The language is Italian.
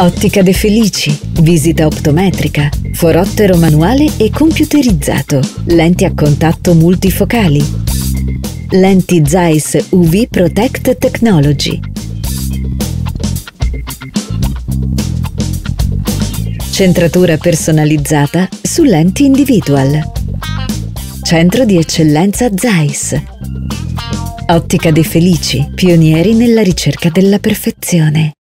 Ottica De Felici, visita optometrica, forottero manuale e computerizzato, lenti a contatto multifocali. Lenti Zeiss UV Protect Technology. Centratura personalizzata su lenti individual. Centro di eccellenza Zeiss. Ottica De Felici, pionieri nella ricerca della perfezione.